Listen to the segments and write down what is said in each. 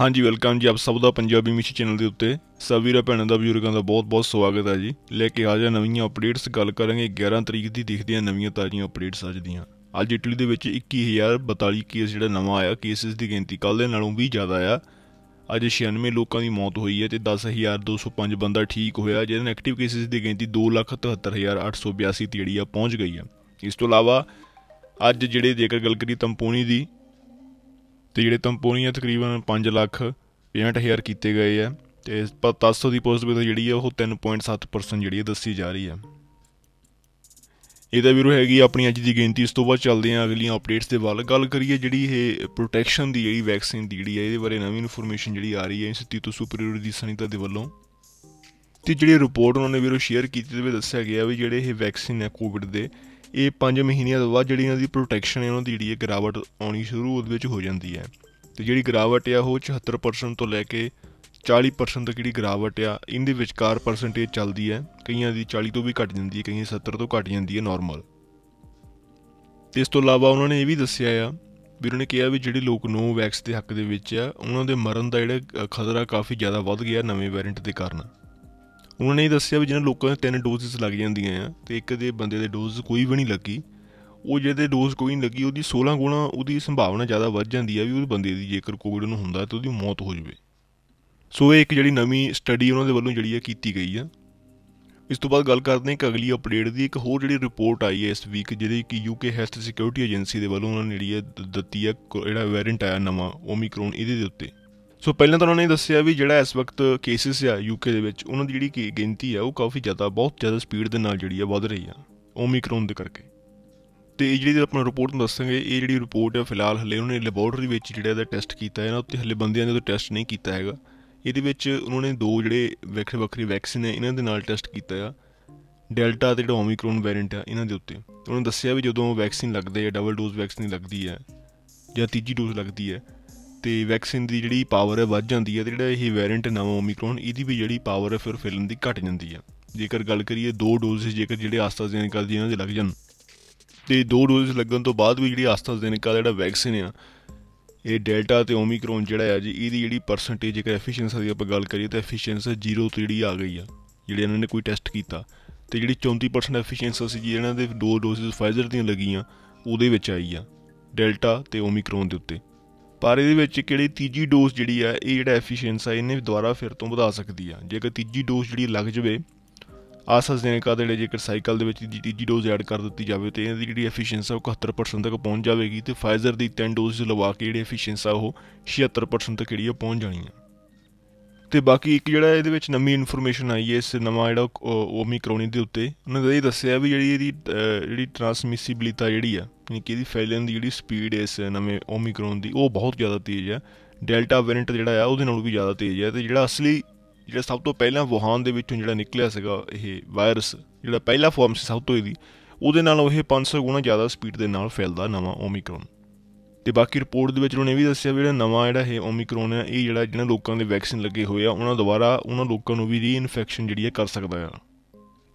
ਹਾਂਜੀ ਵੈਲਕਮ ਜੀ ਆਪ ਸਭ ਦਾ ਪੰਜਾਬੀ ਮਿਸ਼ਨ ਚੈਨਲ ਦੇ ਉੱਤੇ। ਸਭ ਵੀਰਾਂ ਭੈਣਾਂ ਦਾ ਬਜ਼ੁਰਗਾਂ ਦਾ ਬਹੁਤ-ਬਹੁਤ ਸਵਾਗਤ ਹੈ ਜੀ। ਲੈ ਕੇ ਆ ਜਾ ਨਵੀਆਂ ਅਪਡੇਟਸ ਗੱਲ ਕਰਾਂਗੇ 11 ਤਰੀਕ ਦੀ ਦੇਖਦੇ ਨਵੀਆਂ ਤਾਜ਼ੀਆਂ ਅਪਡੇਟਸ ਅੱਜ ਦੀਆਂ। ਅੱਜ ਇਟਲੀ ਦੇ ਵਿੱਚ 21042 ਕੇਸ ਜਿਹੜਾ ਨਵਾਂ ਆਇਆ ਕੇਸਿਸ ਦੀ ਗਿਣਤੀ ਕੱਲ ਦੇ ਨਾਲੋਂ ਵੀ ਜ਼ਿਆਦਾ ਆ। ਅੱਜ 96 ਲੋਕਾਂ ਦੀ ਮੌਤ ਹੋਈ ਹੈ ਤੇ 10205 ਬੰਦਾ ਠੀਕ ਹੋਇਆ, ਜਿਹਦੇ ਐਕਟਿਵ ਕੇਸਿਸ ਦੀ ਗਿਣਤੀ 273882 ਤੇ ਜਿਹੜੀ ਆ, ਪਹੁੰਚ ਗਈ ਹੈ ਇਸ ਤੋਂ ਇਲਾਵਾ ਅੱਜ ਜਿਹੜੇ ਜੇਕਰ ਗੱਲ ਕਰੀ ਤੰਪੋਨੀ ਦੀ ਤੇ ਜਿਹੜੇ ਤੰਪੋਨੀਆਂ ਤਕਰੀਬਨ 5 ਲੱਖ 65000 ਕੀਤੇ ਗਏ ਆ, ਤੇ 700 ਦੀ ਪੋਜ਼ਿਟਿਵਿਟੀ ਜਿਹੜੀ ਆ, ਉਹ 3.7% ਜਿਹੜੀ ਦੱਸੀ ਜਾ ਰਹੀ ਹੈ ਇਹਦਾ ਵੀਰੋ ਹੈਗੀ ਆਪਣੀ ਅੱਜ ਦੀ ਗਿਣਤੀ, ਇਸ ਤੋਂ ਬਾਅਦ ਚੱਲਦੇ ਆ ਅਗਲੀਆਂ ਅਪਡੇਟਸ ਦੇ ਵੱਲ। ਗੱਲ ਕਰੀਏ ਜਿਹੜੀ ਇਹ ਪ੍ਰੋਟੈਕਸ਼ਨ ਦੀ, ਜਿਹੜੀ ਵੈਕਸੀਨ ਦੀ ਜਿਹੜੀ ਹੈ ਇਹਦੇ ਬਾਰੇ ਨਵੀਂ ਇਨਫੋਰਮੇਸ਼ਨ ਜਿਹੜੀ ਆ ਰਹੀ ਹੈ ਇੰਸਟੀਟਿਊਟ ਸੁਪਰੀਅਰ ਦੀ ਸਨੀਤਾ ਦੇ ਵੱਲੋਂ। ਤੇ ਜਿਹੜੀ ਰਿਪੋਰਟ ਉਹਨਾਂ ਨੇ ਵੀਰੋ ਸ਼ੇਅਰ ਕੀਤੀ ਤੇ ਵੀ ਦੱਸਿਆ ਗਿਆ ਵੀ ਜਿਹੜੇ ਇਹ ਵੈਕਸੀਨ ਹੈ ਕੋਵਿਡ ਦੇ ਇਹ 5 ਮਹੀਨਿਆਂ ਤੋਂ ਬਾਅਦ ਜਿਹੜੀ ਇਹਨਾਂ ਦੀ ਪ੍ਰੋਟੈਕਸ਼ਨ ਹੈ ਉਹਨਾਂ ਦੀ ਜਿਹੜੀ ਹੈ ਗਿਰਾਵਟ ਆਉਣੀ ਸ਼ੁਰੂ ਉਹਦੇ ਵਿੱਚ ਹੋ ਜਾਂਦੀ ਹੈ। ਤੇ ਜਿਹੜੀ ਗਿਰਾਵਟ ਆ, ਉਹ 74% ਤੋਂ ਲੈ ਕੇ 40% ਤੱਕ ਜਿਹੜੀ ਗਿਰਾਵਟ ਆ, ਇਹਦੇ ਵਿਚਕਾਰ ਪਰਸੈਂਟੇਜ ਚੱਲਦੀ ਹੈ। ਕਈਆਂ ਦੀ 40 ਤੋਂ ਵੀ ਘਟ ਜਾਂਦੀ ਹੈ, ਕਈਆਂ 70 ਤੋਂ ਘਟ ਜਾਂਦੀ ਹੈ ਨਾਰਮਲ ਤੇ ਇਸ ਤੋਂ ਇਲਾਵਾ ਉਹਨਾਂ ਨੇ ਇਹ ਵੀ ਦੱਸਿਆ ਆ, ਵੀ ਉਹਨਾਂ ਨੇ ਕਿਹਾ ਵੀ ਜਿਹੜੇ ਲੋਕ ਨੋ ਵੈਕਸ ਦੇ ਹੱਕ ਦੇ ਵਿੱਚ ਆ, ਉਹਨਾਂ ਦੇ ਮਰਨ ਦਾ ਜਿਹੜਾ ਖਤਰਾ ਕਾਫੀ ਜ਼ਿਆਦਾ ਵੱਧ ਗਿਆ ਨਵੇਂ ਵੇਰੀਐਂਟ ਦੇ ਕਾਰਨ। ਉਹਨਾਂ ਨੇ ਦੱਸਿਆ ਵੀ ਜਿਹਨਾਂ ਲੋਕਾਂ ਦੇ ਤਿੰਨ ਡੋਜ਼ਸ ਲੱਗ ਜਾਂਦੀਆਂ ਆ ਤੇ ਇੱਕ ਦੇ ਬੰਦੇ ਦੇ ਡੋਜ਼ ਕੋਈ ਵੀ ਨਹੀਂ ਲੱਗੀ। ਉਹ ਜਿਹਦੇ ਡੋਜ਼ ਕੋਈ ਨਹੀਂ ਲੱਗੀ, ਉਹਦੀ 16 ਗੁਣਾ ਉਹਦੀ ਸੰਭਾਵਨਾ ਜ਼ਿਆਦਾ ਵੱਧ ਜਾਂਦੀ ਆ ਵੀ ਉਹ ਬੰਦੇ ਦੀ ਜੇਕਰ ਕੋਵਿਡ ਨੂੰ ਹੁੰਦਾ ਤਾਂ ਉਹਦੀ ਮੌਤ ਹੋ ਜਾਵੇ। ਸੋ ਇਹ ਇੱਕ ਜਿਹੜੀ ਨਵੀਂ ਸਟੱਡੀ ਉਹਨਾਂ ਦੇ ਵੱਲੋਂ ਜਿਹੜੀ ਹੈ ਕੀਤੀ ਗਈ ਆ। ਇਸ ਤੋਂ ਬਾਅਦ ਗੱਲ ਕਰਦੇ ਹਾਂ ਕਿ ਅਗਲੀ ਅਪਡੇਟ ਦੀ, ਇੱਕ ਹੋਰ ਜਿਹੜੀ ਰਿਪੋਰਟ ਆਈ ਹੈ ਇਸ ਵੀਕ ਜਿਹੜੀ ਕਿ ਯੂਕੇ ਹੈਲਥ ਸਿਕਿਉਰਿਟੀ ਏਜੰਸੀ ਦੇ ਵੱਲੋਂ ਉਹਨਾਂ ਨੇ ਜਿਹੜੀ ਹੈ ਦਿੱਤੀ ਹੈ ਜਿਹੜਾ ਵੇਰੀਐਂਟ ਆਇਆ ਨਵਾਂ ਓਮਿਕਰੋਨ ਇਹਦੇ ਦੇ ਉੱਤੇ। ਸੋ ਪਹਿਲਾਂ ਤਾਂ ਉਹਨਾਂ ਨੇ ਦੱਸਿਆ ਵੀ ਜਿਹੜਾ ਇਸ ਵਕਤ ਕੇਸਿਸ ਆ ਯੂਕੇ ਦੇ ਵਿੱਚ, ਉਹਨਾਂ ਦੀ ਜਿਹੜੀ ਕੀ ਗਿਣਤੀ ਆ, ਉਹ ਕਾਫੀ ਜ਼ਿਆਦਾ, ਬਹੁਤ ਜ਼ਿਆਦਾ ਸਪੀਡ ਦੇ ਨਾਲ ਜਿਹੜੀ ਆ ਵੱਧ ਰਹੀ ਆ ਓਮਿਕਰੋਨ ਦੇ ਕਰਕੇ। ਤੇ ਇਹ ਜਿਹੜੀ ਆਪਣਾ ਰਿਪੋਰਟ ਨੂੰ ਦੱਸਾਂਗੇ, ਇਹ ਜਿਹੜੀ ਰਿਪੋਰਟ ਹੈ ਫਿਲਹਾਲ ਹਲੇ ਉਹਨਾਂ ਨੇ ਲੈਬੋਰੇਟਰੀ ਵਿੱਚ ਜਿਹੜਾ ਇਹਦਾ ਟੈਸਟ ਕੀਤਾ ਹੈ ਨਾ ਉੱਤੇ ਹਲੇ ਬੰਦਿਆਂ ਦੇ ਟੈਸਟ ਨਹੀਂ ਕੀਤਾ ਹੈਗਾ। ਇਹਦੇ ਵਿੱਚ ਉਹਨਾਂ ਨੇ ਦੋ ਜਿਹੜੇ ਵੱਖਰੇ ਵੱਖਰੇ ਵੈਕਸੀਨ ਹੈ ਇਹਨਾਂ ਦੇ ਨਾਲ ਟੈਸਟ ਕੀਤਾ ਆ। ਡੈਲਟਾ ਤੇ ਜਿਹੜਾ ਓਮਿਕਰੋਨ ਵੈਰੀਐਂਟ ਆ, ਇਹਨਾਂ ਦੇ ਉੱਤੇ। ਉਹਨਾਂ ਨੇ ਦੱਸਿਆ ਵੀ ਜਦੋਂ ਵੈਕਸੀਨ ਲੱਗਦੇ ਆ ਡਬਲ ਡੋਜ਼ ਵੈਕਸੀਨ ਲੱਗਦੀ ਹੈ ਜਾਂ ਤੀਜੀ ਡੋਜ਼ ਲੱਗਦੀ ਹੈ ਤੇ ਵੈਕਸੀਨ ਦੀ ਜਿਹੜੀ ਪਾਵਰ ਹੈ ਵੱਧ ਜਾਂਦੀ ਹੈ ਤੇ ਜਿਹੜਾ ਇਹ ਵੇਰੀਐਂਟ ਨਵਾਂ ਓਮਿਕਰੋਨ ਇਹਦੀ ਵੀ ਜਿਹੜੀ ਪਾਵਰ ਹੈ ਫਿਰ ਫੈਲਣ ਦੀ ਘਟ ਜਾਂਦੀ ਹੈ। ਜੇਕਰ ਗੱਲ ਕਰੀਏ ਦੋ ਡੋਜ਼ ਜੇਕਰ ਜਿਹੜੇ ਆਸਟਰਾਜ਼ੇਨੇਕਾ ਦੀ ਇਹਨਾਂ ਦੇ ਲੱਗ ਜਾਣ, ਤੇ ਦੋ ਡੋਜ਼ ਲੱਗਣ ਤੋਂ ਬਾਅਦ ਵੀ ਜਿਹੜੀ ਆਸਟਰਾਜ਼ੇਨੇਕਾ ਦਾ ਜਿਹੜਾ ਵੈਕਸੀਨ ਆ, ਇਹ ਡੈਲਟਾ ਤੇ ਓਮਿਕਰੋਨ ਜਿਹੜਾ ਆ ਜੀ, ਇਹਦੀ ਜਿਹੜੀ ਪਰਸੈਂਟੇਜ ਜੇਕਰ ਐਫੀਸ਼ੀਐਂਸੀ ਦੀ ਆਪਾਂ ਗੱਲ ਕਰੀਏ ਤਾਂ ਐਫੀਸ਼ੀਐਂਸੀ 0 ਤੋਂ ਜਿਹੜੀ ਆ ਗਈ ਆ, ਜਿਹੜੇ ਇਹਨਾਂ ਨੇ ਕੋਈ ਟੈਸਟ ਕੀਤਾ। ਤੇ ਜਿਹੜੀ 34% ਐਫੀਸ਼ੀਐਂਸੀ ਸੀ ਜੀ, ਇਹਨਾਂ ਦੇ ਦੋ ਡੋਜ਼ਸ ਫਾਈਜ਼ਰ ਦੀਆਂ ਲੱਗੀਆਂ, ਉਹਦੇ ਵਿੱਚ ਆਈ ਆ ਡੈਲਟਾ ਤੇ ਓਮਿਕਰੋਨ ਦੇ ਉੱਤੇ। ਪਰ ਇਹਦੇ ਵਿੱਚ ਕਿਹੜੀ ਤੀਜੀ ਡੋਜ਼ ਜਿਹੜੀ ਆ, ਇਹ ਜਿਹੜਾ ਐਫੀਸ਼ੀਐਂਸੀ ਇਹਨੇ ਦੁਬਾਰਾ ਫਿਰ ਤੋਂ ਵਧਾ ਸਕਦੀ ਆ। ਜੇਕਰ ਤੀਜੀ ਡੋਜ਼ ਜਿਹੜੀ ਲੱਗ ਜਵੇ ਆਸਟਰਾਜ਼ੇਨੇਕਾ ਦੇ ਜਿਹੜੇ ਜੇਕਰ ਸਾਈਕਲ ਦੇ ਵਿੱਚ ਤੀਜੀ ਡੋਜ਼ ਐਡ ਕਰ ਦਿੱਤੀ ਜਾਵੇ, ਤੇ ਇਹਦੀ ਜਿਹੜੀ ਐਫੀਸ਼ੀਐਂਸੀ ਉਹ 71% ਤੱਕ ਪਹੁੰਚ ਜਾਵੇਗੀ, ਤੇ ਫਾਈਜ਼ਰ ਦੀ 10 ਡੋਜ਼ ਲਵਾ ਕੇ ਜਿਹੜੀ ਐਫੀਸ਼ੀਐਂਸੀ ਉਹ 76% ਤੱਕ ਜਿਹੜੀ ਪਹੁੰਚ ਜਾਣੀ ਹੈ ਤੇ ਬਾਕੀ ਇੱਕ ਜਿਹੜਾ ਇਹਦੇ ਵਿੱਚ ਨਵੀਂ ਇਨਫੋਰਮੇਸ਼ਨ ਆਈ ਹੈ, ਇਸ ਨਵਾਂ ਜਿਹੜਾ ਓਮਿਕਰੋਨ ਦੇ ਉੱਤੇ, ਉਹਨਾਂ ਨੇ ਇਹ ਦੱਸਿਆ ਵੀ ਜਿਹੜੀ ਇਹਦੀ ਜਿਹੜੀ ਟਰਾਂਸਮਿਸਿਬਿਲਿਟੀ ਜਿਹੜੀ ਆ, ਯਾਨੀ ਕਿ ਇਹਦੀ ਫੈਲਣ ਦੀ ਜਿਹੜੀ ਸਪੀਡ ਇਸ ਨਵੇਂ ਓਮਿਕਰੋਨ ਦੀ, ਉਹ ਬਹੁਤ ਜ਼ਿਆਦਾ ਤੇਜ਼ ਆ। ਡੈਲਟਾ ਵੇਰੀਐਂਟ ਜਿਹੜਾ ਆ, ਉਹਦੇ ਨਾਲੋਂ ਵੀ ਜ਼ਿਆਦਾ ਤੇਜ਼ ਆ ਤੇ ਜਿਹੜਾ ਅਸਲੀ, ਜਿਹੜਾ ਸਭ ਤੋਂ ਪਹਿਲਾਂ ਵੁਹਾਨ ਦੇ ਵਿੱਚੋਂ ਜਿਹੜਾ ਨਿਕਲਿਆ ਸੀਗਾ ਇਹ ਵਾਇਰਸ ਜਿਹੜਾ ਪਹਿਲਾ ਫਾਰਮ ਸੀ ਸਭ ਤੋਂ ਇਹਦੀ, ਉਹਦੇ ਨਾਲੋਂ ਇਹ 500 ਗੁਣਾ ਜ਼ਿਆਦਾ ਸਪੀਡ ਦੇ ਨਾਲ ਫੈਲਦਾ ਨਵਾਂ ਓਮਿਕਰੋਨ ਤੇ ਬਾਕੀ ਰਿਪੋਰਟ ਦੇ ਵਿੱਚ ਉਹਨੇ ਵੀ ਦੱਸਿਆ ਵੀ ਜਿਹੜਾ ਨਵਾਂ ਜਿਹੜਾ ਇਹ ਓਮਿਕਰੋਨ ਹੈ ਇਹ ਜਿਹੜਾ ਜਿਹਨਾਂ ਲੋਕਾਂ ਦੇ ਵੈਕਸੀਨ ਲੱਗੇ ਹੋਏ ਆ, ਉਹਨਾਂ ਦੁਬਾਰਾ ਉਹਨਾਂ ਲੋਕਾਂ ਨੂੰ ਵੀ ਰੀਇਨਫੈਕਸ਼ਨ ਜਿਹੜੀ ਹੈ ਕਰ ਸਕਦਾ ਆ।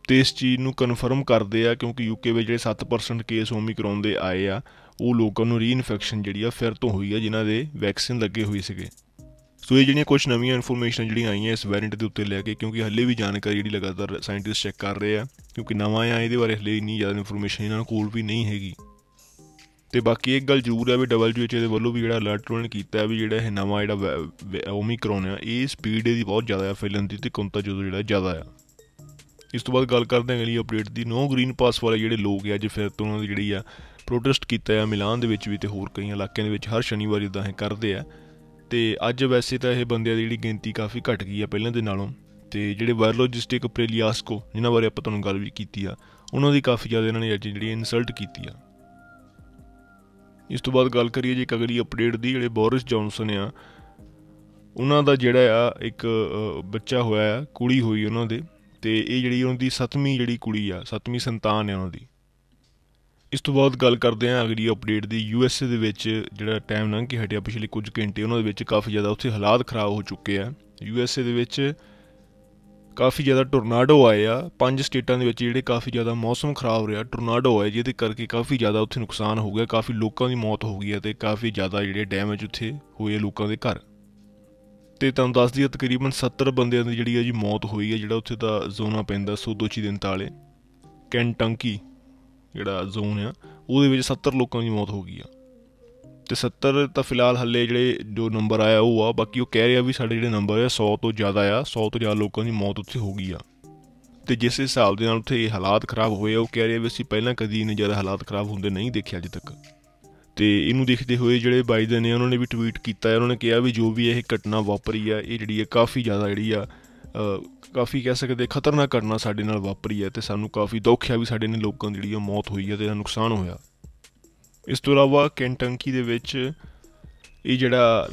ਤੇ ਇਸ ਚੀਜ਼ ਨੂੰ ਕਨਫਰਮ ਕਰਦੇ ਆ ਕਿਉਂਕਿ ਯੂਕੇ ਵਿੱਚ ਜਿਹੜੇ 7% ਕੇਸ ਓਮਿਕਰੋਨ ਦੇ ਆਏ ਆ, ਉਹ ਲੋਕਾਂ ਨੂੰ ਰੀਇਨਫੈਕਸ਼ਨ ਜਿਹੜੀ ਆ ਫਿਰ ਤੋਂ ਹੋਈ ਆ, ਜਿਨ੍ਹਾਂ ਦੇ ਵੈਕਸੀਨ ਲੱਗੇ ਹੋਏ ਸੀਗੇ। ਸੋ ਇਹ ਜਿਹੜੀਆਂ ਕੁਝ ਨਵੀਆਂ ਇਨਫੋਰਮੇਸ਼ਨ ਜਿਹੜੀਆਂ ਆਈਆਂ ਇਸ ਵੇਰੀਐਂਟ ਦੇ ਉੱਤੇ ਲੈ ਕੇ, ਕਿਉਂਕਿ ਹੱਲੇ ਵੀ ਜਾਣਕਾਰੀ ਜਿਹੜੀ ਲਗਾਤਾਰ ਸਾਇੰਟਿਸਟ ਚੈੱਕ ਕਰ ਰਹੇ ਆ, ਕਿਉਂਕਿ ਨਵਾਂ ਆ, ਇਹਦੇ ਬਾਰੇ ਹੱਲੇ ਇੰਨੀ ਜ਼ਿਆਦਾ ਇਨਫੋਰਮੇਸ਼ਨ ਇਹਨਾਂ ਕੋਲ ਵੀ ਨਹੀਂ ਹੈਗੀ। ਤੇ ਬਾਕੀ ਇੱਕ ਗੱਲ ਜ਼ਰੂਰ ਹੈ ਵੀ WHO ਦੇ ਵੱਲੋਂ ਵੀ ਜਿਹੜਾ ਅਲਰਟ ਉਹਨਾਂ ਨੇ ਕੀਤਾ ਵੀ ਜਿਹੜਾ ਇਹ ਨਵਾਂ ਜਿਹੜਾ ਓਮਿਕਰੋਨ ਆ, ਇਹ ਸਪੀਡ ਇਹਦੀ ਬਹੁਤ ਜ਼ਿਆਦਾ ਆ, ਫੈਲਣ ਦੀ ਤੇ ਕੁੰਤਾ ਜਦੋਂ ਜਿਹੜਾ ਜ਼ਿਆਦਾ ਆ। ਇਸ ਤੋਂ ਬਾਅਦ ਗੱਲ ਕਰਦੇ ਹਾਂ ਅਗਲੀ ਅਪਡੇਟ ਦੀ। ਨੋ ਗ੍ਰੀਨ ਪਾਸ ਵਾਲੇ ਜਿਹੜੇ ਲੋਕ ਆ, ਅੱਜ ਫਿਰ ਤੋਂ ਉਹਨਾਂ ਦੀ ਜਿਹੜੀ ਆ ਪ੍ਰੋਟੈਸਟ ਕੀਤਾ ਆ ਮਿਲਾਨ ਦੇ ਵਿੱਚ ਵੀ ਤੇ ਹੋਰ ਕਈ ਇਲਾਕਿਆਂ ਦੇ ਵਿੱਚ ਹਰ ਸ਼ਨੀਵਾਰ ਇਦਾਂ ਇਹ ਕਰਦੇ ਆ। ਤੇ ਅੱਜ ਵੈਸੇ ਤਾਂ ਇਹ ਬੰਦਿਆਂ ਦੀ ਜਿਹੜੀ ਗਿਣਤੀ ਕਾਫੀ ਘਟ ਗਈ ਆ ਪਹਿਲਾਂ ਦੇ ਨਾਲੋਂ। ਤੇ ਜਿਹੜੇ ਵਾਇਰਲੋਜਿਸਟਿਕ ਪ੍ਰੇਲੀਆਸਕੋ ਜਿਨ੍ਹਾਂ ਬਾਰੇ ਆਪਾਂ ਤੁਹਾਨੂੰ ਗੱਲ ਵੀ ਕੀਤੀ ਆ, ਉਹਨਾਂ ਦੀ ਕਾਫੀ ਜ਼ਿਆਦਾ ਇਹਨਾਂ ਨੇ ਅੱਜ ਜਿਹੜੀ ਇਨਸਲਟ ਕੀਤੀ ਆ। ਇਸ ਤੋਂ ਬਾਅਦ ਗੱਲ ਕਰੀਏ ਜੇ ਇੱਕ ਅਗਲੀ ਅਪਡੇਟ ਦੀ, ਜਿਹੜੇ ਬੋਰਿਸ ਜੌਨਸਨ ਆ, ਉਹਨਾਂ ਦਾ ਜਿਹੜਾ ਆ, ਇੱਕ ਬੱਚਾ ਹੋਇਆ ਆ, ਕੁੜੀ ਹੋਈ ਉਹਨਾਂ ਦੇ, ਤੇ ਇਹ ਜਿਹੜੀ ਉਹਨਾਂ ਦੀ ਸੱਤਵੀਂ ਜਿਹੜੀ ਕੁੜੀ ਆ, ਸੱਤਵੀਂ ਸੰਤਾਨ ਹੈ ਉਹਨਾਂ ਦੀ। ਇਸ ਤੋਂ ਬਾਅਦ ਗੱਲ ਕਰਦੇ ਹਾਂ ਅਗਲੀ ਅਪਡੇਟ ਦੀ ਯੂ ਐਸ ਏ ਦੇ ਵਿੱਚ ਜਿਹੜਾ ਟਾਈਮ ਲੰਘ ਕੇ ਹਟਿਆ ਪਿਛਲੇ ਕੁਝ ਘੰਟੇ, ਉਹਨਾਂ ਦੇ ਵਿੱਚ ਕਾਫੀ ਜ਼ਿਆਦਾ ਉੱਥੇ ਹਾਲਾਤ ਖਰਾਬ ਹੋ ਚੁੱਕੇ ਆ। ਯੂ ਐਸ ਏ ਦੇ ਵਿੱਚ ਕਾਫੀ ਜ਼ਿਆਦਾ ਟੋਰਨਾਡੋ ਆਏ ਆ, ਪੰਜ ਸਟੇਟਾਂ ਦੇ ਵਿੱਚ ਜਿਹੜੇ ਕਾਫੀ ਜ਼ਿਆਦਾ ਮੌਸਮ ਖਰਾਬ ਰਿਹਾ, ਟੋਰਨਾਡੋ ਆਏ, ਜਿਹਦੇ ਕਰਕੇ ਕਾਫੀ ਜ਼ਿਆਦਾ ਉੱਥੇ ਨੁਕਸਾਨ ਹੋ ਗਿਆ, ਕਾਫੀ ਲੋਕਾਂ ਦੀ ਮੌਤ ਹੋ ਗਈ ਹੈ ਤੇ ਕਾਫੀ ਜ਼ਿਆਦਾ ਜਿਹੜੇ ਡੈਮੇਜ ਉੱਥੇ ਹੋਏ ਲੋਕਾਂ ਦੇ ਘਰ। ਤੇ ਤੁਹਾਨੂੰ ਦੱਸ ਦਈਏ ਤਕਰੀਬਨ 70 ਬੰਦਿਆਂ ਦੀ ਜਿਹੜੀ ਹੈ ਜੀ ਮੌਤ ਹੋਈ ਹੈ ਜਿਹੜਾ ਉੱਥੇ ਦਾ ਜ਼ੋਨਾ ਪੈਂਦਾ ਸੋਦੋਚੀ ਦਿਨ ਤਾਲੇ ਕੈਂਟੰਕੀ ਜਿਹੜਾ ਜ਼ੋਨ ਆ, ਉਹਦੇ ਵਿੱਚ 70 ਲੋਕਾਂ ਦੀ ਮੌਤ ਹੋ ਗਈ ਆ। ਤੇ 70 ਤਾਂ ਫਿਲਹਾਲ ਹੱਲੇ ਜਿਹੜੇ ਜੋ ਨੰਬਰ ਆਇਆ ਉਹ ਆ, ਬਾਕੀ ਉਹ ਕਹਿ ਰਿਹਾ ਵੀ ਸਾਡੇ ਜਿਹੜੇ ਨੰਬਰ ਆ 100 ਤੋਂ ਜ਼ਿਆਦਾ ਆ 100 ਤੋਂ ਜ਼ਿਆਦਾ ਲੋਕਾਂ ਦੀ ਮੌਤ ਉੱਥੇ ਹੋ ਗਈ ਆ। ਤੇ ਜਿਸ ਹਿਸਾਬ ਦੇ ਨਾਲ ਉੱਥੇ ਹਾਲਾਤ ਖਰਾਬ ਹੋਏ ਆ, ਉਹ ਕਹਿ ਰਿਹਾ ਵੀ ਅਸੀਂ ਪਹਿਲਾਂ ਕਦੀ ਇੰਨੇ ਜ਼ਿਆਦਾ ਹਾਲਾਤ ਖਰਾਬ ਹੁੰਦੇ ਨਹੀਂ ਦੇਖੇ ਅੱਜ ਤੱਕ। ਤੇ ਇਹਨੂੰ ਦੇਖਦੇ ਹੋਏ ਜਿਹੜੇ ਬਾਈਡਨ ਨੇ, ਉਹਨਾਂ ਨੇ ਵੀ ਟਵੀਟ ਕੀਤਾ ਹੈ, ਉਹਨਾਂ ਨੇ ਕਿਹਾ ਵੀ ਜੋ ਵੀ ਇਹ ਘਟਨਾ ਵਾਪਰੀ ਆ, ਇਹ ਜਿਹੜੀ ਹੈ ਕਾਫੀ ਜ਼ਿਆਦਾ ਜਿਹੜੀ ਆ ਕਾਫੀ ਕਹਿ ਸਕਦੇ ਖਤਰਨਾਕ ਘਟਨਾ ਸਾਡੇ ਨਾਲ ਵਾਪਰੀ ਹੈ ਤੇ ਸਾਨੂੰ ਕਾਫੀ ਦੁੱਖ ਆ ਵੀ ਸਾਡੇ ਨੇ ਲੋਕਾਂ ਦੀ ਜਿਹੜੀ ਮੌਤ ਹੋਈ ਹੈ ਤੇ ਨੁਕਸਾਨ ਹੋਇਆ। ਇਸ ਤੋਂ ਇਲਾਵਾ ਕੈਂਟੰਕੀ ਦੇ ਵਿੱਚ ਇਹ ਜਿਹੜਾ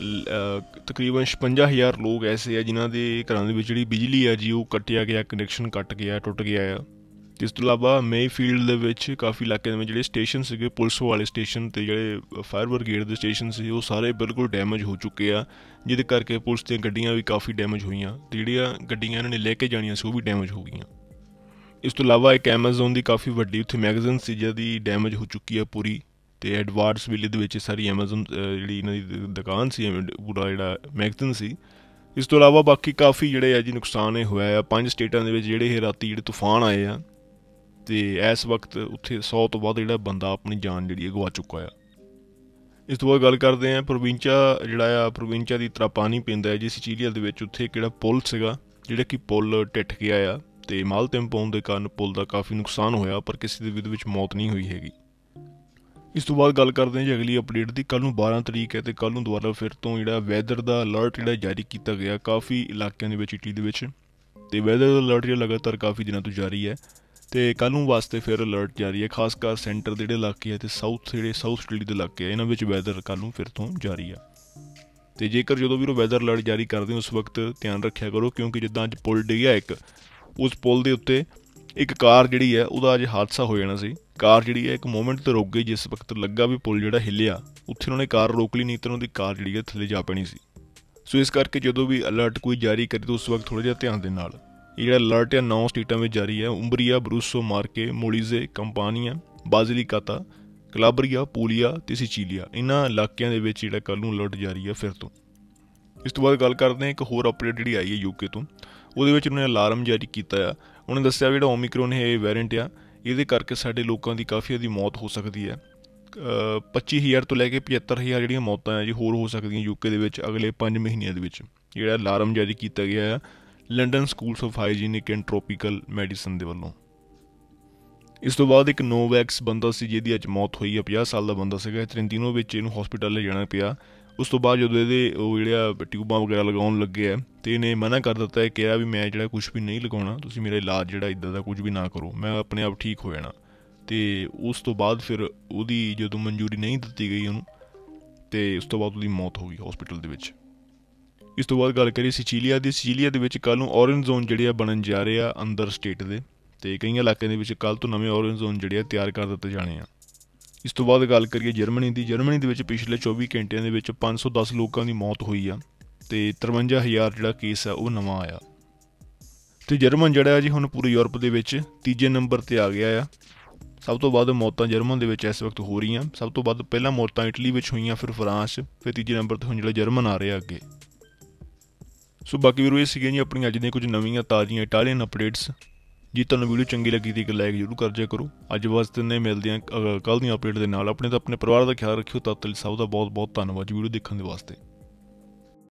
ਤਕਰੀਬਨ 56000 ਲੋਕ ਐਸੇ ਆ ਜਿਨ੍ਹਾਂ ਦੇ ਘਰਾਂ ਦੇ ਵਿੱਚ ਜਿਹੜੀ ਬਿਜਲੀ ਆ ਜੀ, ਉਹ ਕੱਟਿਆ ਗਿਆ ਕਨੈਕਸ਼ਨ ਕੱਟ ਗਿਆ, ਟੁੱਟ ਗਿਆ ਆ। ਇਸ ਤੋਂ ਇਲਾਵਾ ਮੇਫੀਲਡ ਦੇ ਵਿੱਚ ਕਾਫੀ ਇਲਾਕੇ ਦੇ ਵਿੱਚ ਜਿਹੜੇ ਸਟੇਸ਼ਨ ਸੀਗੇ, ਪੁਲਿਸ ਵਾਲੇ ਸਟੇਸ਼ਨ ਤੇ ਜਿਹੜੇ ਫਾਇਰ ਬ੍ਰਿਗੇਡ ਦੇ ਸਟੇਸ਼ਨ ਸੀ, ਉਹ ਸਾਰੇ ਬਿਲਕੁਲ ਡੈਮੇਜ ਹੋ ਚੁੱਕੇ ਆ, ਜਿਹਦੇ ਕਰਕੇ ਪੁਲਿਸ ਦੀਆਂ ਗੱਡੀਆਂ ਵੀ ਕਾਫੀ ਡੈਮੇਜ ਹੋਈਆਂ। ਤੇ ਜਿਹੜੀਆਂ ਗੱਡੀਆਂ ਇਹਨਾਂ ਨੇ ਲੈ ਕੇ ਜਾਣੀਆਂ ਸੀ, ਉਹ ਵੀ ਡੈਮੇਜ ਹੋ ਗਈਆਂ। ਇਸ ਤੋਂ ਇਲਾਵਾ ਇੱਕ ਐਮਾਜ਼ਨ ਦੀ ਕਾਫੀ ਵੱਡੀ, ਉੱਥੇ ਮੈਗਜ਼ੀਨ ਸੀ ਜਿਹਦੀ ਡੈਮੇਜ ਹੋ ਚੁੱਕੀ ਆ ਪੂਰੀ। ਤੇ ਐਡਵਾਰਡਸ ਵਿਲੇ ਦੇ ਵਿੱਚ ਸਾਰੀ ਐਮਾਜ਼ਨ ਜਿਹੜੀ ਇਹਨਾਂ ਦੀ ਦੁਕਾਨ ਸੀ ਪੂਰਾ ਜਿਹੜਾ ਮੈਗਜ਼ੀਨ ਸੀ। ਇਸ ਤੋਂ ਇਲਾਵਾ ਬਾਕੀ ਕਾਫੀ ਜਿਹੜੇ ਆ ਜੀ ਨੁਕਸਾਨ ਇਹ ਹੋਇਆ ਆ। ਪੰਜ ਸਟੇਟਾਂ ਦੇ ਵਿੱਚ ਜਿਹੜੇ ਇਹ ਰਾਤੀ ਜਿਹੜੇ ਤੂਫਾਨ ਆਏ ਆ, ਤੇ ਇਸ ਵਕਤ ਉੱਥੇ 100 ਤੋਂ ਵੱਧ ਜਿਹੜਾ ਬੰਦਾ ਆਪਣੀ ਜਾਨ ਜਿਹੜੀ ਗਵਾ ਚੁੱਕਾ ਆ। ਇਸ ਤੋਂ ਬਾਅਦ ਗੱਲ ਕਰਦੇ ਆ ਪ੍ਰੋਵਿੰਚਾ ਜਿਹੜਾ ਆ, ਪ੍ਰੋਵਿੰਚਾ ਦੀ ਤਰ੍ਹਾਂ ਪਾਣੀ ਪੈਂਦਾ ਹੈ ਜੀ ਸਿਚੀਲੀਆ ਦੇ ਵਿੱਚ ਉੱਥੇ ਕਿਹੜਾ ਪੁਲ ਸੀਗਾ, ਜਿਹੜਾ ਕਿ ਪੁਲ ਟਿੱਟ ਗਿਆ ਆ, ਤੇ ਮਾਲਤਿਮ ਟੈਂਪੋਨ ਦੇ ਕਾਰਨ ਪੁਲ ਦਾ ਕਾਫੀ ਨੁਕਸਾਨ ਹੋਇਆ, ਪਰ ਕਿਸੇ ਦੇ ਵਿੱਚ ਮੌਤ ਨਹੀਂ ਹੋਈ ਹੈਗੀ। ਇਸ ਤੋਂ ਬਾਅਦ ਗੱਲ ਕਰਦੇ ਹਾਂ ਜੀ ਅਗਲੀ ਅਪਡੇਟ ਦੀ। ਕੱਲ ਨੂੰ 12 ਤਰੀਕ ਹੈ ਤੇ ਕੱਲ ਨੂੰ ਦੁਬਾਰਾ ਫਿਰ ਤੋਂ ਜਿਹੜਾ ਵੈਦਰ ਦਾ ਅਲਰਟ ਜਿਹੜਾ ਜਾਰੀ ਕੀਤਾ ਗਿਆ ਕਾਫੀ ਇਲਾਕਿਆਂ ਦੇ ਵਿੱਚ ਇਟਲੀ ਦੇ ਵਿੱਚ। ਤੇ ਵੈਦਰ ਦਾ ਅਲਰਟ ਜਿਹੜਾ ਲਗਾਤਾਰ ਕਾਫੀ ਦਿਨਾਂ ਤੋਂ ਜਾਰੀ ਹੈ। ਤੇ ਕੱਲ ਨੂੰ ਵਾਸਤੇ ਫਿਰ ਅਲਰਟ ਜਾਰੀ ਹੈ, ਖਾਸ ਕਰ ਸੈਂਟਰ ਦੇ ਜਿਹੜੇ ਇਲਾਕੇ ਹੈ ਤੇ ਸਾਊਥ ਜਿਹੜੇ ਸਾਊਥ ਇਟਲੀ ਦੇ ਇਲਾਕੇ ਹੈ, ਇਹਨਾਂ ਵਿੱਚ ਵੈਦਰ ਕੱਲ ਨੂੰ ਫਿਰ ਤੋਂ ਜਾਰੀ ਹੈ। ਤੇ ਜੇਕਰ ਜਦੋਂ ਵੀ ਉਹ ਵੈਦਰ ਅਲਰਟ ਜਾਰੀ ਕਰਦੇ ਉਸ ਵਕਤ ਧਿਆਨ ਰੱਖਿਆ ਕਰੋ ਕਿਉਂਕਿ ਜਿੱਦਾਂ ਅੱਜ ਪੁਲ ਡਿੱਗਿਆ ਇੱਕ, ਉਸ ਪੁਲ ਦੇ ਉੱਤੇ ਇੱਕ ਕਾਰ ਜਿਹੜੀ ਹੈ, ਉਹਦਾ ਅੱਜ ਹਾਦਸਾ ਹੋ ਜਾਣਾ ਸੀ। ਕਾਰ ਜਿਹੜੀ ਹੈ, ਇੱਕ ਮੂਮੈਂਟ ਤੇ ਰੁਕ ਗਈ, ਜਿਸ ਵਕਤ ਲੱਗਾ ਵੀ ਪੁਲ ਜਿਹੜਾ ਹਿੱਲਿਆ, ਉੱਥੇ ਉਹਨਾਂ ਨੇ ਕਾਰ ਰੋਕ ਲਈ, ਨਹੀਂ ਤਾਂ ਉਹਨਾਂ ਦੀ ਕਾਰ ਜਿਹੜੀ ਹੈ, ਥੱਲੇ ਜਾ ਪੈਣੀ ਸੀ। ਸੋ ਇਸ ਕਰਕੇ ਜਦੋਂ ਵੀ ਅਲਰਟ ਕੋਈ ਜਾਰੀ ਕਰੇ, ਤਾਂ ਉਸ ਵਕਤ ਥੋੜਾ ਜਿਹਾ ਧਿਆਨ ਦੇ ਨਾਲ। ਇਹ ਜਿਹੜਾ ਅਲਰਟ ਹੈ, ਨੌ ਸਟੇਟਾਂ ਵਿੱਚ ਜਾਰੀ ਹੈ। ਉੰਬਰੀਆ ਬਰੂਸੋ, ਮਾਰਕੇ, ਮੋਲੀਜ਼ੇ, ਕੰਪਾਨੀਆਂ, ਬਾਜ਼ਿਲਿਕਾਤਾ, ਕਲਾਬਰੀਆ, ਪੂਲੀਆ ਤੇ ਸਿਚੀਲੀਆ। ਇਹਨਾਂ ਇਲਾਕਿਆਂ ਦੇ ਵਿੱਚ ਜਿਹੜਾ ਕੱਲ ਨੂੰ ਅਲਰਟ ਜਾਰੀ ਹੈ ਫਿਰ ਤੋਂ। ਇਸ ਤੋਂ ਬਾਅਦ ਗੱਲ ਕਰਦੇ ਹਾਂ, ਇੱਕ ਹੋਰ ਅਪਡੇਟ ਜਿਹੜੀ ਆਈ ਹੈ ਯੂਕੇ ਤੋਂ। ਉਹਦੇ ਵਿੱਚ ਉਹਨਾਂ ਨੇ ਅਲਾਰਮ ਜਾਰੀ ਕੀਤਾ ਆ। ਉਹਨੇ ਦੱਸਿਆ ਜਿਹੜਾ ਓਮਿਕਰੋਨ ਹੈ, ਇਹ ਵੈਰੀਐਂਟ ਆ। ਇਹਦੇ ਕਰਕੇ ਸਾਡੇ ਲੋਕਾਂ ਦੀ ਕਾਫੀ ਦੀ ਮੌਤ ਹੋ ਸਕਦੀ ਹੈ। 25000 ਤੋਂ ਲੈ ਕੇ 75000 ਜਿਹੜੀਆਂ ਮੌਤਾਂ ਆ ਜੀ, ਹੋਰ ਹੋ ਸਕਦੀਆਂ ਯੂਕੇ ਦੇ ਵਿੱਚ ਅਗਲੇ 5 ਮਹੀਨਿਆਂ ਦੇ ਵਿੱਚ। ਜਿਹੜਾ ਅਲਾਰਮ ਜਾਰੀ ਕੀਤਾ ਗਿਆ ਹੈ London schools of hygienic and tropical medicine ਦੇ ਵੱਲੋਂ। ਇਸ ਤੋਂ ਬਾਅਦ ਇੱਕ ਨੋਵੈਕਸ ਬੰਦਾ ਸੀ, ਜਿਹਦੀ ਅੱਜ ਮੌਤ ਹੋਈ ਹੈ 50 ਸਾਲ ਦਾ ਬੰਦਾ ਸੀਗਾ। ਟ੍ਰਿੰਟੀਨੋ ਵਿੱਚ ਇਹਨੂੰ ਹਸਪੀਟਲ ਲੈ ਜਾਣਾ ਪਿਆ। ਉਸ ਤੋਂ ਬਾਅਦ ਜਦੋਂ ਇਹਦੇ ਉਹ ਜਿਹੜਾ ਟਿਊਬਾਂ ਵਗੈਰਾ ਲਗਾਉਣ ਲੱਗੇ ਆ, ਤੇ ਇਹਨੇ ਮਨਾ ਕਰ ਦਿੱਤਾ ਹੈ, ਕਿਹਾ ਵੀ ਮੈਂ ਜਿਹੜਾ ਕੁਝ ਵੀ ਨਹੀਂ ਲਗਾਉਣਾ, ਤੁਸੀਂ ਮੇਰਾ ਇਲਾਜ ਜਿਹੜਾ ਇਦਾਂ ਦਾ ਕੁਝ ਵੀ ਨਾ ਕਰੋ, ਮੈਂ ਆਪਣੇ ਆਪ ਠੀਕ ਹੋ ਜਾਣਾ। ਤੇ ਉਸ ਤੋਂ ਬਾਅਦ ਫਿਰ ਉਹਦੀ ਜਦੋਂ ਮਨਜ਼ੂਰੀ ਨਹੀਂ ਦਿੱਤੀ ਗਈ ਉਹਨੂੰ, ਤੇ ਉਸ ਤੋਂ ਬਾਅਦ ਉਹਦੀ ਮੌਤ ਹੋ ਗਈ ਹਸਪੀਟਲ ਦੇ ਵਿੱਚ। ਇਸ ਤੋਂ ਬਾਅਦ ਗੱਲ ਕਰੀ ਸਿਚੀਲੀਆ ਦੀ ਸਿਚੀਲੀਆ ਦੇ ਵਿੱਚ ਕੱਲ ਨੂੰ ਔਰੇਂਜ ਜ਼ੋਨ ਜਿਹੜੇ ਆ ਬਣਨ ਜਾ ਰਹੇ ਆ ਅੰਦਰ ਸਟੇਟ ਦੇ, ਤੇ ਕਈ ਇਲਾਕਿਆਂ ਦੇ ਵਿੱਚ ਕੱਲ ਤੋਂ ਨਵੇਂ ਔਰੇਂਜ ਜ਼ੋਨ ਜਿਹੜੇ ਆ ਤਿਆਰ ਕਰ ਦਿੱਤੇ ਜਾਣੇ ਆ। ਇਸ ਤੋਂ ਬਾਅਦ ਗੱਲ ਕਰੀਏ ਜਰਮਨੀ ਦੀ, ਜਰਮਨੀ ਦੇ ਵਿੱਚ ਪਿਛਲੇ 24 ਘੰਟਿਆਂ ਦੇ ਵਿੱਚ 510 ਲੋਕਾਂ ਦੀ ਮੌਤ ਹੋਈ ਆ ਤੇ 53000 ਜਿਹੜਾ ਕੇਸ ਆ ਉਹ ਨਵਾਂ ਆਇਆ। ਤੇ ਜਰਮਨ ਜਿਹੜਾ ਹੈ ਜੀ ਹੁਣ ਪੂਰੇ ਯੂਰਪ ਦੇ ਵਿੱਚ ਤੀਜੇ ਨੰਬਰ ਤੇ ਆ ਗਿਆ ਆ। ਸਭ ਤੋਂ ਵੱਧ ਮੌਤਾਂ ਜਰਮਨ ਦੇ ਵਿੱਚ ਇਸ ਵਕਤ ਹੋ ਰਹੀਆਂ। ਸਭ ਤੋਂ ਵੱਧ ਪਹਿਲਾਂ ਮੌਤਾਂ ਇਟਲੀ ਵਿੱਚ ਹੋਈਆਂ, ਫਿਰ ਫਰਾਂਸ, ਫਿਰ ਤੀਜੇ ਨੰਬਰ ਤੇ ਹੁਣ ਜਿਹੜਾ ਜਰਮਨ ਆ ਰਿਹਾ ਅੱਗੇ। ਸੋ ਬਾਕੀ ਵੀਰੋ, ਇਹ ਸੀਗੇ ਜੀ ਆਪਣੀਆਂ ਅੱਜ ਦੀਆਂ ਕੁਝ ਨਵੀਆਂ ਤਾਜ਼ੀਆਂ ਇਟਾਲੀਅਨ ਅਪਡੇਟਸ ਜੇ, ਤੁਹਾਨੂੰ ਵੀਡੀਓ ਚੰਗੀ ਲੱਗੀ ਤਾਂ ਇੱਕ ਲਾਈਕ ਜ਼ਰੂਰ ਕਰ ਜਿਆ ਕਰੋ। ਅੱਜ ਵਾਸਤੇ ਨੇ ਮਿਲਦੇ ਆਂ ਕੱਲ ਦੀਆਂ ਅਪਡੇਟ ਦੇ ਨਾਲ। ਆਪਣੇ ਤਾਂ ਆਪਣੇ ਪਰਿਵਾਰ ਦਾ ਖਿਆਲ ਰੱਖਿਓ, ਤਦ ਤੱਕ ਸਭ ਦਾ ਬਹੁਤ ਬਹੁਤ ਧੰਨਵਾਦ ਵੀਡੀਓ ਦੇਖਣ ਦੇ ਵਾਸਤੇ।